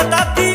verdadeiro.